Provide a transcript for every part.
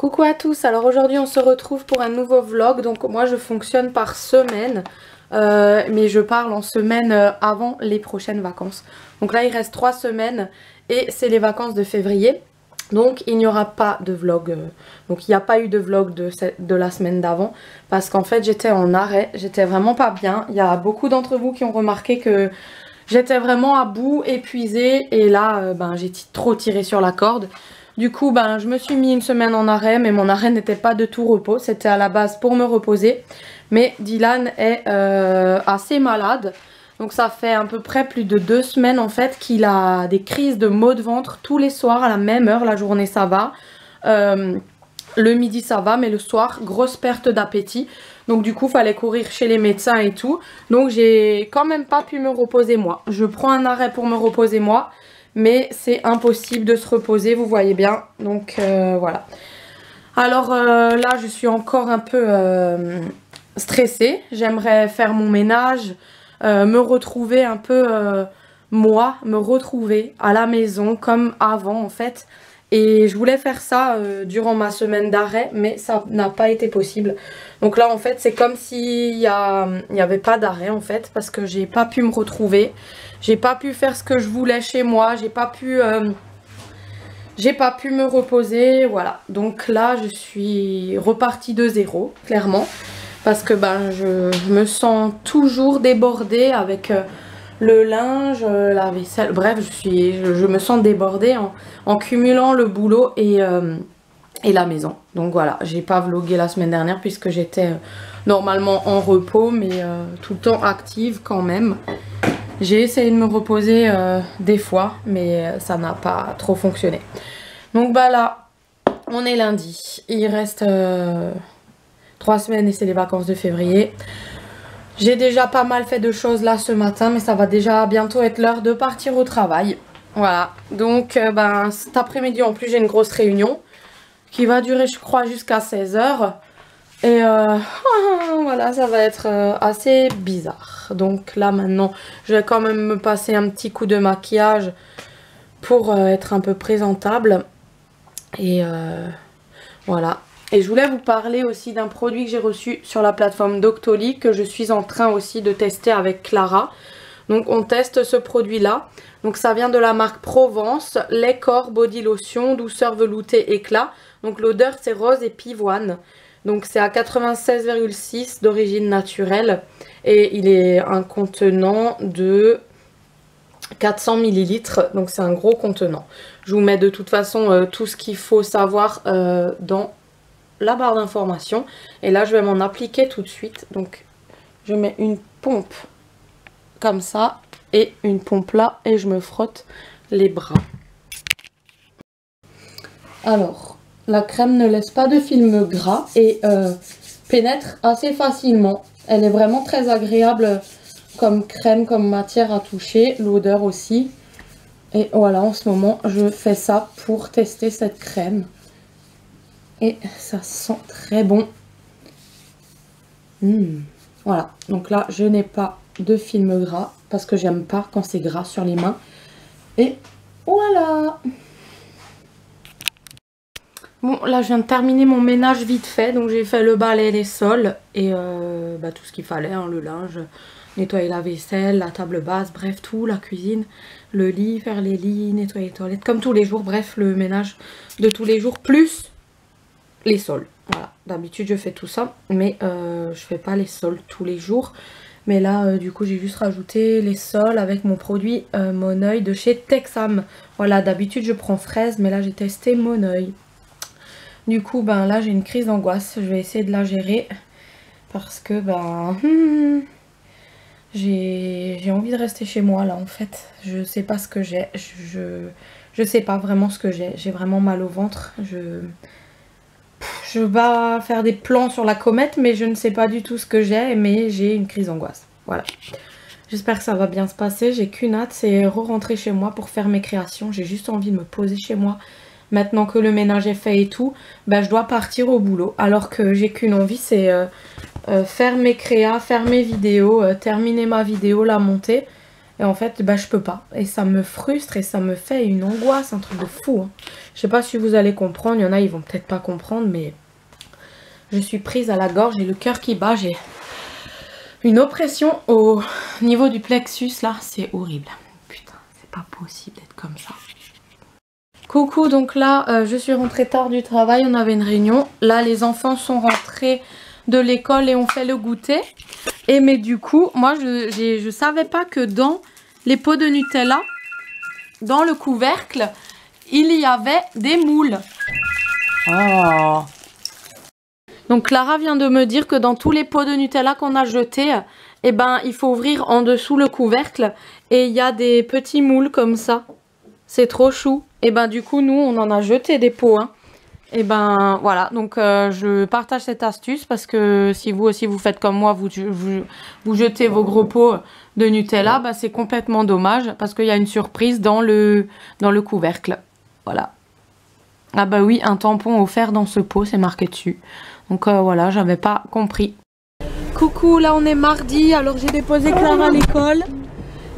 Coucou à tous, alors aujourd'hui on se retrouve pour un nouveau vlog, donc moi je fonctionne par semaine, euh, mais je parle en semaine euh, avant les prochaines vacances. Donc là il reste trois semaines et c'est les vacances de février, donc il n'y aura pas de vlog, euh, donc il n'y a pas eu de vlog de, de la semaine d'avant, parce qu'en fait j'étais en arrêt, j'étais vraiment pas bien, il y a beaucoup d'entre vous qui ont remarqué que j'étais vraiment à bout, épuisée, et là ben, j'ai trop tiré sur la corde. Du coup, ben, je me suis mis une semaine en arrêt, mais mon arrêt n'était pas de tout repos. C'était à la base pour me reposer. Mais Dylan est euh, assez malade. Donc ça fait à peu près plus de deux semaines en fait qu'il a des crises de maux de ventre tous les soirs à la même heure. La journée ça va. Euh, le midi ça va, mais le soir, grosse perte d'appétit. Donc du coup, fallait courir chez les médecins et tout. Donc j'ai quand même pas pu me reposer moi. Je prends un arrêt pour me reposer moi mais c'est impossible de se reposer, vous voyez bien. Donc euh, voilà. Alors euh, là, je suis encore un peu euh, stressée. J'aimerais faire mon ménage, me retrouver un peu moi, me retrouver à la maison comme avant en fait. Et je voulais faire ça durant ma semaine d'arrêt, mais ça n'a pas été possible. Donc là, en fait, c'est comme s'il n'y avait pas d'arrêt, en fait, parce que j'ai pas pu me retrouver. J'ai pas pu faire ce que je voulais chez moi. J'ai pas pu... Euh, j'ai pas pu me reposer, voilà. Donc là, je suis repartie de zéro, clairement. Parce que ben, je, me sens toujours débordée avec euh, le linge, euh, la vaisselle. Bref, je, me sens débordée en, cumulant le boulot et, et la maison. Donc voilà, j'ai pas vlogué la semaine dernière puisque j'étais normalement en repos, mais tout le temps active quand même. J'ai essayé de me reposer euh, des fois, mais ça n'a pas trop fonctionné. Donc bah là, on est lundi. Il reste euh, trois semaines et c'est les vacances de février. J'ai déjà pas mal fait de choses là ce matin, mais ça va déjà bientôt être l'heure de partir au travail. Voilà, donc euh, ben, cet après-midi en plus j'ai une grosse réunion qui va durer je crois jusqu'à 16h. Et euh, voilà, ça va être euh, assez bizarre. Donc là maintenant, je vais quand même me passer un petit coup de maquillage pour euh, être un peu présentable. Et voilà. Et je voulais vous parler aussi d'un produit que j'ai reçu sur la plateforme Doctoly que je suis en train aussi de tester avec Clara. Donc on teste ce produit là. Donc ça vient de la marque Provence, lait corps body lotion, douceur veloutée éclat. Donc l'odeur c'est rose et pivoine. Donc c'est à 96,6 d'origine naturelle et il est un contenant de 400 ml, donc c'est un gros contenant. Je vous mets de toute façon euh, tout ce qu'il faut savoir euh, dans la barre d'information. Et là je vais m'en appliquer tout de suite. Donc je mets une pompe comme ça et une pompe là et je me frotte les bras. Alors, la crème ne laisse pas de film gras et euh, pénètre assez facilement. Elle est vraiment très agréable comme crème, comme matière à toucher. L'odeur aussi. Et voilà, en ce moment, je fais ça pour tester cette crème. Et ça sent très bon. Hmm. Voilà, donc là, je n'ai pas de film gras parce que j'aime pas quand c'est gras sur les mains. Et voilà Bon, là, je viens de terminer mon ménage vite fait. Donc, j'ai fait le balai, les sols et euh, bah, tout ce qu'il fallait. Hein, le linge, nettoyer la vaisselle, la table basse, bref, tout, la cuisine, le lit, faire les lits, nettoyer les toilettes. Comme tous les jours, bref, le ménage de tous les jours, plus les sols. Voilà, d'habitude, je fais tout ça. Mais euh, je fais pas les sols tous les jours. Mais là, euh, du coup, j'ai juste rajouté les sols avec mon produit euh, de chez Texam. Voilà, d'habitude, je prends fraise, mais là, j'ai testé Mon du coup, ben là, j'ai une crise d'angoisse. Je vais essayer de la gérer parce que, ben, hmm, j'ai envie de rester chez moi, là, en fait. Je sais pas ce que j'ai. Je, je sais pas vraiment ce que j'ai. J'ai vraiment mal au ventre. Je... Je vais faire des plans sur la comète, mais je ne sais pas du tout ce que j'ai, mais j'ai une crise d'angoisse. Voilà. J'espère que ça va bien se passer. J'ai qu'une hâte, c'est re-rentrer chez moi pour faire mes créations. J'ai juste envie de me poser chez moi, maintenant que le ménage est fait et tout, bah, je dois partir au boulot. Alors que j'ai qu'une envie, c'est euh, euh, faire mes créas, faire mes vidéos, euh, terminer ma vidéo, la monter. Et en fait, bah, je peux pas. Et ça me frustre et ça me fait une angoisse, un truc de fou. Hein. Je sais pas si vous allez comprendre. Il y en a, ils vont peut-être pas comprendre, mais je suis prise à la gorge et le cœur qui bat. J'ai une oppression au niveau du plexus, là. C'est horrible. Putain, c'est pas possible d'être comme ça. Coucou, donc là, euh, je suis rentrée tard du travail. On avait une réunion. Là, les enfants sont rentrés de l'école et on fait le goûter. Et mais du coup, moi, je ne savais pas que dans les pots de Nutella, dans le couvercle, il y avait des moules. Oh. Donc Clara vient de me dire que dans tous les pots de Nutella qu'on a jetés, eh ben, il faut ouvrir en dessous le couvercle et il y a des petits moules comme ça. C'est trop chou. Et eh ben du coup, nous, on en a jeté des pots. Hein. Et ben voilà, donc euh, je partage cette astuce parce que si vous aussi vous faites comme moi, vous, jetez vos gros pots de Nutella, bah, c'est complètement dommage parce qu'il y a une surprise dans le, dans le couvercle. Voilà. Ah bah oui, un tampon offert dans ce pot, c'est marqué dessus. Donc euh, voilà, j'avais pas compris. Coucou, là on est mardi, alors j'ai déposé Clara à l'école.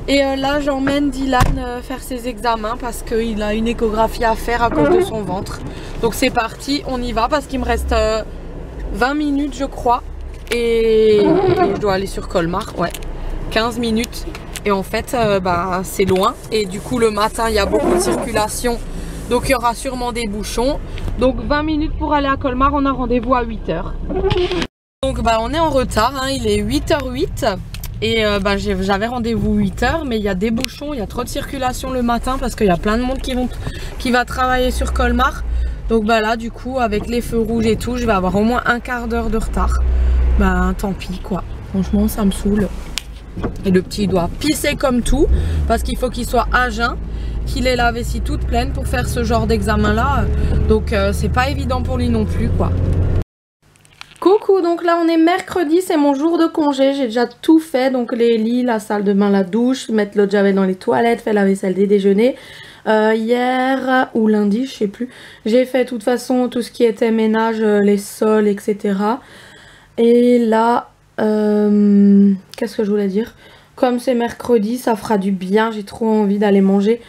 Et euh, là, j'emmène Dylan euh, faire ses examens parce qu'il a une échographie à faire à cause de son ventre. Donc c'est parti, on y va parce qu'il me reste 20 euh, minutes, je crois. Et, je dois aller sur Colmar, ouais. 15 minutes. Et en fait, bah, c'est loin. Et du coup, le matin, il y a beaucoup de circulation. Donc il y aura sûrement des bouchons. Donc 20 minutes pour aller à Colmar, on a rendez-vous à 8h. Donc bah, on est en retard, hein. il est 8h08. Et euh, bah, j'avais rendez-vous 8h, mais il y a des bouchons, il y a trop de circulation le matin parce qu'il y a plein de monde qui, qui va travailler sur Colmar. Donc bah là, du coup, avec les feux rouges et tout, je vais avoir au moins un quart d'heure de retard. Bah tant pis quoi. Franchement, ça me saoule. Et le petit doit pisser comme tout parce qu'il faut qu'il soit à jeun, qu'il ait la vessie toute pleine pour faire ce genre d'examen là. Donc euh, c'est pas évident pour lui non plus quoi. Coucou, donc là on est mercredi, c'est mon jour de congé, j'ai déjà tout fait, donc les lits, la salle de bain, la douche, mettre l'eau de javel dans les toilettes, faire la vaisselle des déjeuners. Euh, hier ou lundi, je sais plus, j'ai fait de toute façon tout ce qui était ménage, euh, les sols, etc. Et là, euh, qu'est-ce que je voulais dire? Comme c'est mercredi, ça fera du bien, j'ai trop envie d'aller manger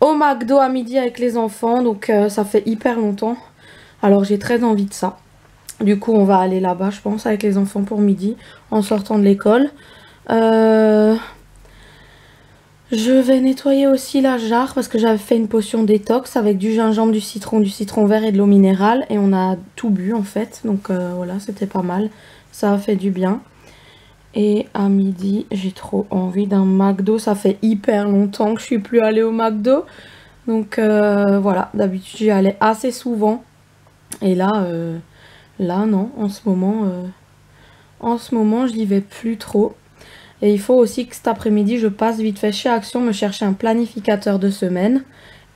au McDo à midi avec les enfants, donc ça fait hyper longtemps. Alors j'ai très envie de ça. Du coup, on va aller là-bas, je pense, avec les enfants pour midi, en sortant de l'école. Euh, je vais nettoyer aussi la jarre parce que j'avais fait une potion détox avec du gingembre, du citron, du citron vert et de l'eau minérale. Et on a tout bu en fait, donc euh, voilà, c'était pas mal. Ça a fait du bien. Et à midi, j'ai trop envie d'un McDo. Ça fait hyper longtemps que je suis plus allée au McDo. Donc euh, voilà, d'habitude j'y allais assez souvent. Et là, Là, non, en ce moment, euh, en ce moment, je n'y vais plus trop. Et il faut aussi que cet après-midi, je passe vite fait chez Action me chercher un planificateur de semaine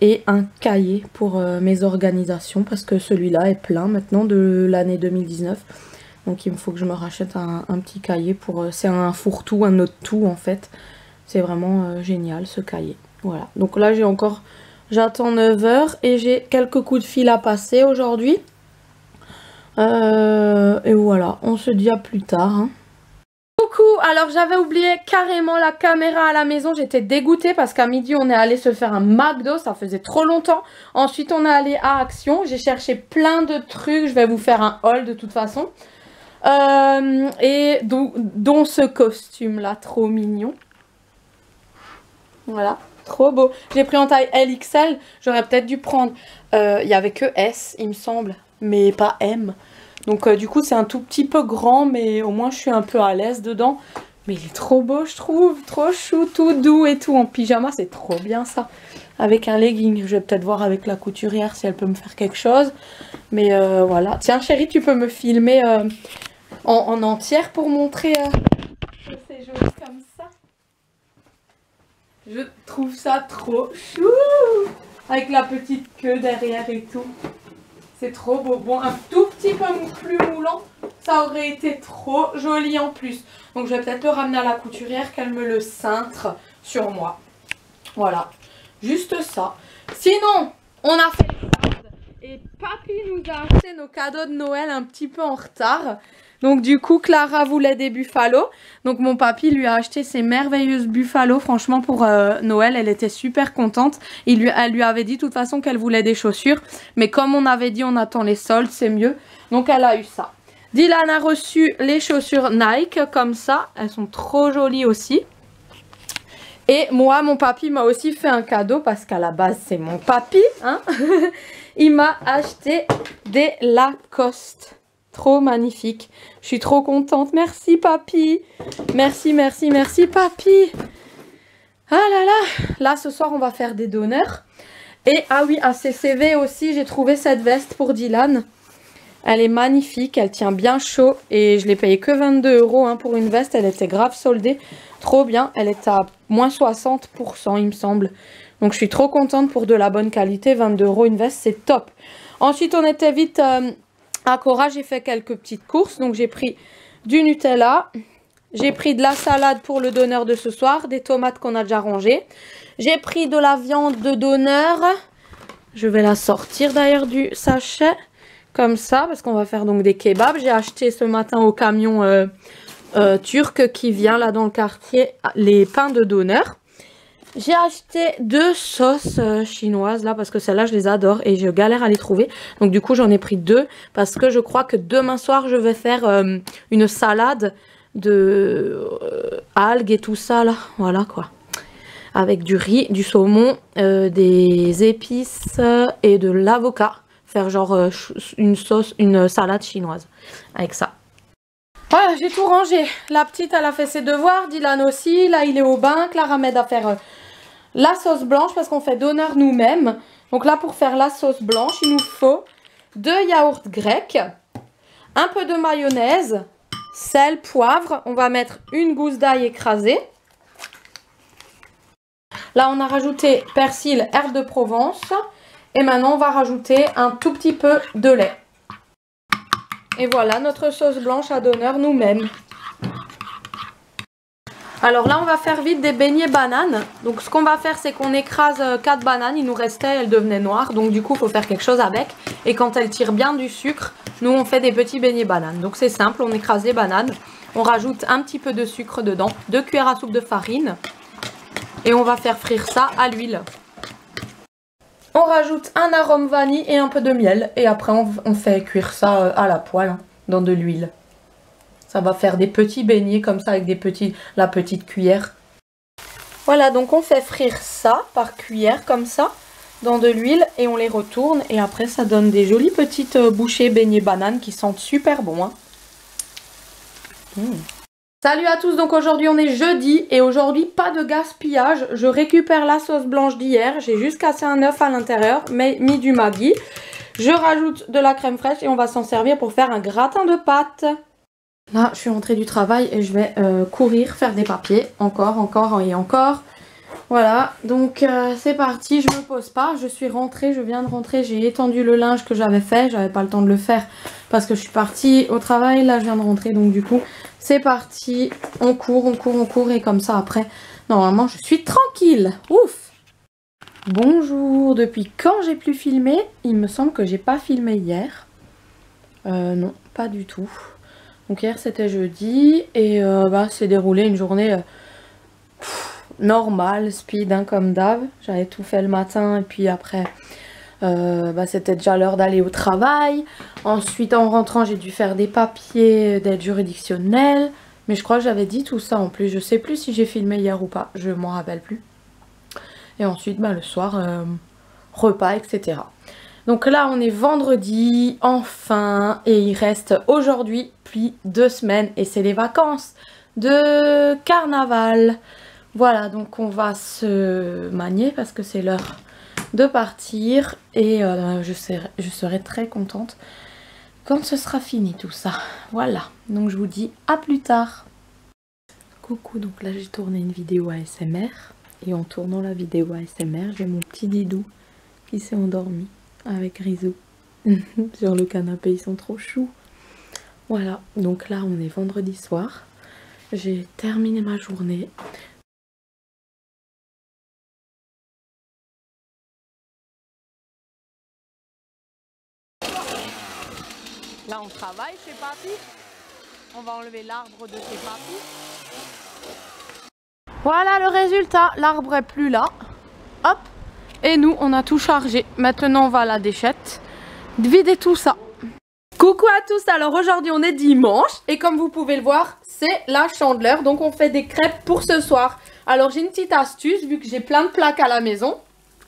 et un cahier pour euh, mes organisations parce que celui-là est plein maintenant de l'année 2019. Donc il me faut que je me rachète un, petit cahier pour... Euh, c'est un fourre-tout, un note-tout en fait. C'est vraiment génial ce cahier. Voilà. Donc là j'ai encore... J'attends 9h et j'ai quelques coups de fil à passer aujourd'hui. Euh, et voilà, on se dit à plus tard. Hein. Coucou, alors j'avais oublié carrément la caméra à la maison, j'étais dégoûtée parce qu'à midi on est allé se faire un McDo, ça faisait trop longtemps. Ensuite on est allé à Action, j'ai cherché plein de trucs, je vais vous faire un haul de toute façon. Euh, et dont, ce costume là, trop mignon. Voilà, trop beau. J'ai pris en taille LXL, j'aurais peut-être dû prendre, euh, il n'y avait que S il me semble mais pas M. Donc euh, du coup c'est un tout petit peu grand mais au moins je suis un peu à l'aise dedans. Mais il est trop beau je trouve, trop chou, tout doux et tout en pyjama, c'est trop bien ça. Avec un legging, je vais peut-être voir avec la couturière si elle peut me faire quelque chose. Mais euh, voilà. Tiens chérie, tu peux me filmer euh, en, entière pour montrer que c'est joli comme ça. Je trouve ça trop chou Avec la petite queue derrière et tout. C'est trop beau. Bon, un tout petit peu plus moulant, ça aurait été trop joli en plus. Donc je vais peut-être le ramener à la couturière, qu'elle me le cintre sur moi. Voilà, juste ça. Sinon, on a fait les et papy nous a acheté nos cadeaux de Noël un petit peu en retard. Donc du coup, Clara voulait des Buffalo. Donc mon papy lui a acheté ces merveilleuses Buffalo. Franchement, pour euh, Noël, elle était super contente. Elle lui avait dit de toute façon qu'elle voulait des chaussures. Mais comme on avait dit, on attend les soldes, c'est mieux. Donc elle a eu ça. Dylan a reçu les chaussures Nike comme ça. Elles sont trop jolies aussi. Et moi, mon papy m'a aussi fait un cadeau parce qu'à la base, c'est mon papy. Hein Il m'a acheté des Lacoste. Trop magnifique. Je suis trop contente. Merci, papy. Merci, merci, merci, papy. Ah là là. Là, ce soir, on va faire des donneurs. Et, ah oui, à CCV aussi, j'ai trouvé cette veste pour Dylan. Elle est magnifique, elle tient bien chaud et je l'ai payé que 22 euros hein, pour une veste. Elle était grave soldée, trop bien. Elle est à moins 60% il me semble. Donc je suis trop contente pour de la bonne qualité. 22 euros une veste, c'est top. Ensuite on était vite euh, à Cora, j'ai fait quelques petites courses. Donc j'ai pris du Nutella, j'ai pris de la salade pour le donneur de ce soir, des tomates qu'on a déjà rangées. J'ai pris de la viande de donneur. Je vais la sortir d'ailleurs du sachet comme ça parce qu'on va faire donc des kebabs. J'ai acheté ce matin au camion euh, euh, turc qui vient là dans le quartier les pains de donneur. J'ai acheté deux sauces euh, chinoises là parce que celles-là je les adore et je galère à les trouver. Donc du coup j'en ai pris deux parce que je crois que demain soir je vais faire une salade de algues et tout ça là. Voilà quoi. Avec du riz, du saumon, des épices et de l'avocat faire genre euh, une sauce, une salade chinoise avec ça. Voilà, j'ai tout rangé. La petite, elle a fait ses devoirs, Dylan aussi. Là, il est au bain. Clara m'aide à faire euh, la sauce blanche parce qu'on fait d'honneur nous-mêmes. Donc là, pour faire la sauce blanche, il nous faut deux yaourts grecs, un peu de mayonnaise, sel, poivre. On va mettre une gousse d'ail écrasée. Là, on a rajouté persil, herbe de Provence, et maintenant, on va rajouter un tout petit peu de lait. Et voilà notre sauce blanche à donneur nous-mêmes. Alors là, on va faire vite des beignets bananes. Donc ce qu'on va faire, c'est qu'on écrase 4 euh, bananes. Il nous restait, elles devenaient noires. Donc du coup, il faut faire quelque chose avec. Et quand elles tirent bien du sucre, nous, on fait des petits beignets bananes. Donc c'est simple, on écrase les bananes. On rajoute un petit peu de sucre dedans. 2 cuillères à soupe de farine. Et on va faire frire ça à l'huile. On rajoute un arôme vanille et un peu de miel. Et après, on, fait cuire ça euh, à la poêle, hein, dans de l'huile. Ça va faire des petits beignets comme ça avec des petits, la petite cuillère. Voilà, donc on fait frire ça par cuillère comme ça dans de l'huile et on les retourne. Et après, ça donne des jolies petites euh, bouchées beignets bananes qui sentent super bon. Hein. Mmh. Salut à tous, donc aujourd'hui on est jeudi et aujourd'hui pas de gaspillage. Je récupère la sauce blanche d'hier, j'ai juste cassé un œuf à l'intérieur, mais mis du Maggi. Je rajoute de la crème fraîche et on va s'en servir pour faire un gratin de pâtes. Là, je suis rentrée du travail et je vais euh, courir, faire des papiers, encore, encore et encore. Voilà, donc euh, c'est parti, je me pose pas, je suis rentrée, je viens de rentrer, j'ai étendu le linge que j'avais fait, j'avais pas le temps de le faire parce que je suis partie au travail, là je viens de rentrer. Donc du coup c'est parti, on court, on court, on court. Et comme ça après, normalement je suis tranquille. Ouf! Bonjour, depuis quand j'ai plus filmé? Il me semble que j'ai pas filmé hier. Euh, non, pas du tout. Hier c'était jeudi et euh, bah, c'est déroulé une journée euh, normale, speed hein, comme d'hab. J'avais tout fait le matin et puis après euh, bah, c'était déjà l'heure d'aller au travail. Ensuite, en rentrant, j'ai dû faire des papiers d'aide juridictionnelle. Mais je crois que j'avais dit tout ça en plus. Je sais plus si j'ai filmé hier ou pas. Je m'en rappelle plus. Et ensuite, bah, le soir, repas, etc. Donc là, on est vendredi, enfin. Et il reste aujourd'hui, puis deux semaines. Et c'est les vacances de carnaval. Voilà, donc on va se manier parce que c'est l'heure de partir et euh, je, serai, je serai très contente quand ce sera fini tout ça. Voilà, donc je vous dis à plus tard. Coucou, donc là j'ai tourné une vidéo ASMR et en tournant la vidéo ASMR, j'ai mon petit didou qui s'est endormi avec Rizou sur le canapé, ils sont trop choux. Voilà, donc là on est vendredi soir. J'ai terminé ma journée. Là, on travaille chez Papy. On va enlever l'arbre de chez papy. Voilà le résultat, l'arbre est plus là. Hop, et nous on a tout chargé. Maintenant on va à la déchette, vider tout ça. Coucou à tous, alors aujourd'hui on est dimanche et comme vous pouvez le voir, c'est la chandeleur. Donc on fait des crêpes pour ce soir. Alors j'ai une petite astuce, vu que j'ai plein de plaques à la maison.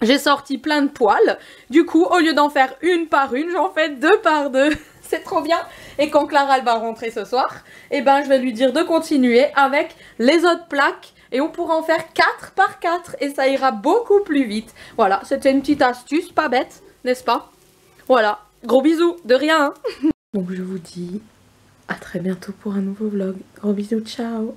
J'ai sorti plein de poils. Du coup, au lieu d'en faire une par une, j'en fais deux par deux. c'est trop bien. Et quand Clara elle va rentrer ce soir, eh ben je vais lui dire de continuer avec les autres plaques et on pourra en faire 4 par 4 et ça ira beaucoup plus vite. Voilà, c'était une petite astuce, pas bête, n'est-ce pas? Voilà, gros bisous, de rien. Hein. Donc je vous dis à très bientôt pour un nouveau vlog. Gros bisous, ciao